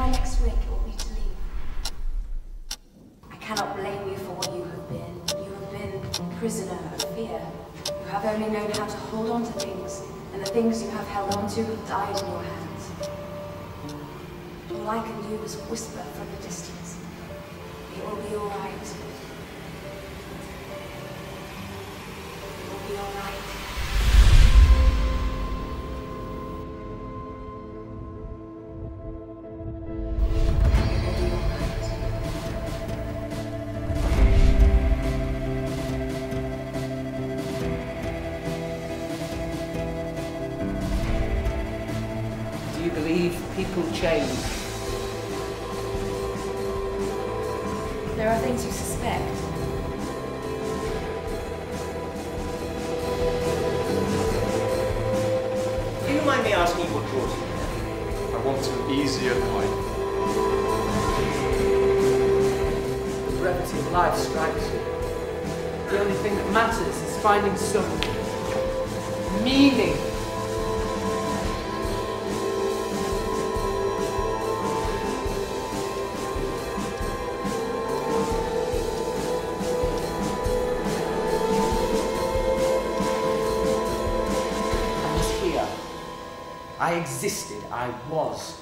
by next week, it will be to leave. I cannot blame you for what you have been. You have been prisoner of fear. You have only known how to hold on to things, and the things you have held on to have died in your hands. All I can do is whisper from a distance. It will be alright. It will be alright. Do you believe people change? There are things you suspect. Do you mind me asking what draws you here? I want an easier life. The brevity of life strikes you. The only thing that matters is finding some meaning. I existed. I was.